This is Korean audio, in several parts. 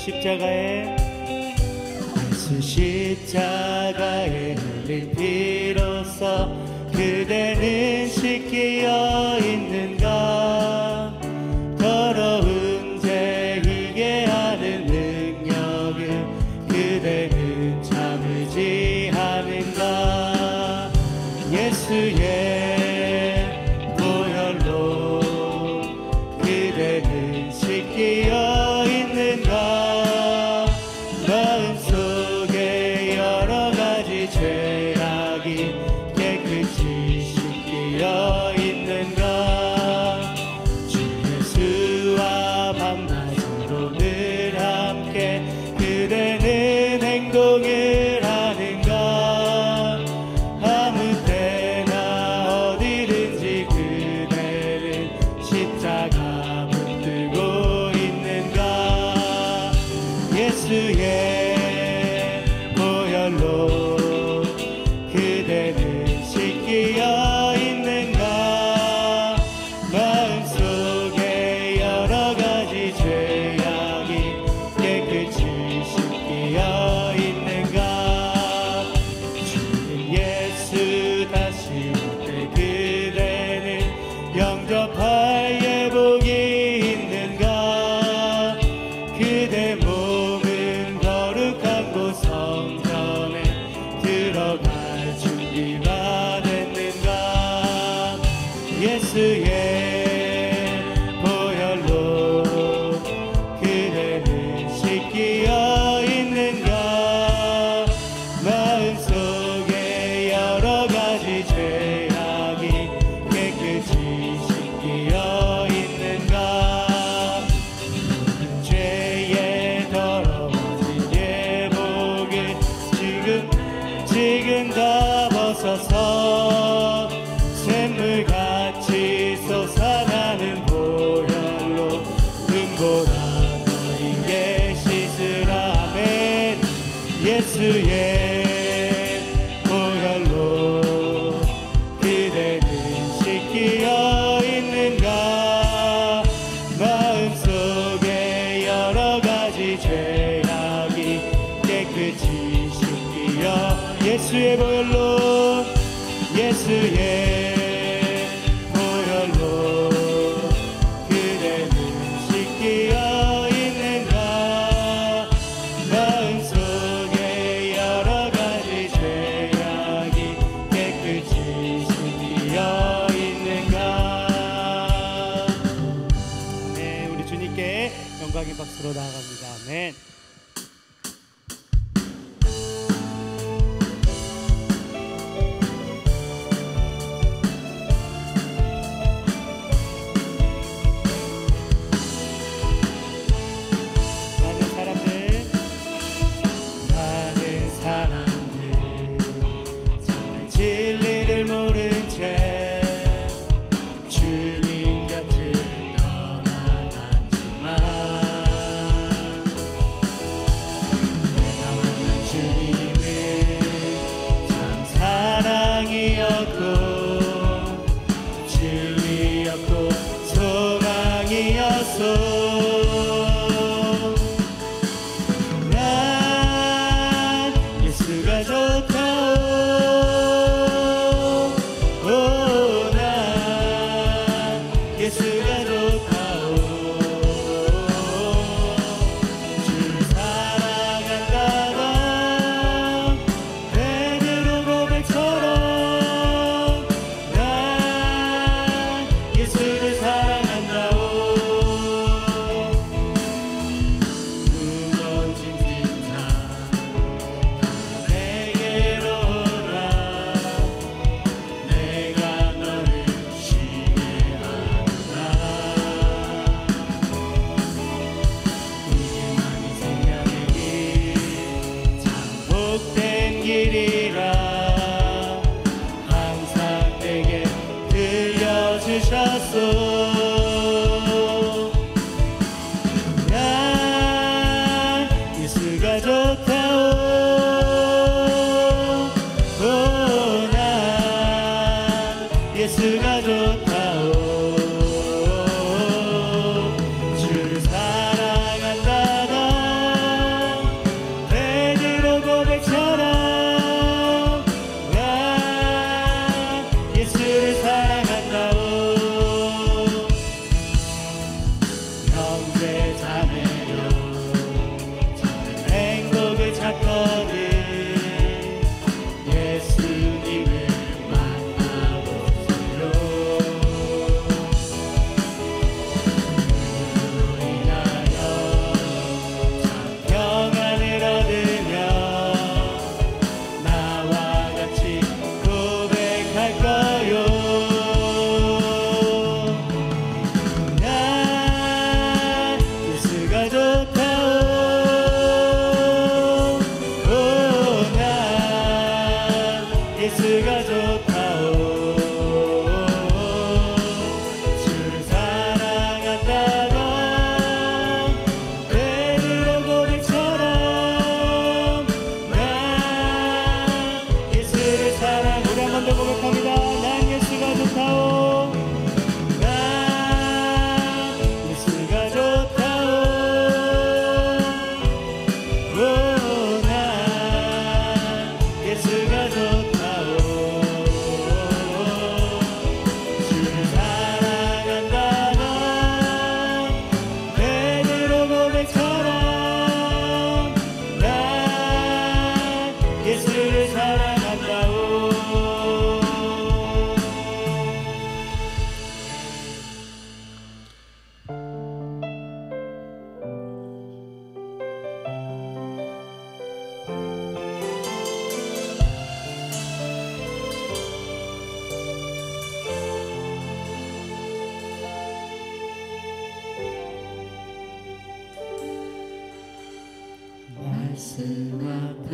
십자가에 예수 십자가에 흘린 피로써 그대는 씻기어 있는가? 더러운 죄 이게 하는 능력을 그대는 참으지 않은가? 예수의 Yes, we Yeah. 예수의 ninguém. 하나님께 영광의 박수로 나아갑니다. 아멘. 진리였고 진리였고 소망이었소. outra hora.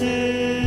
blessed.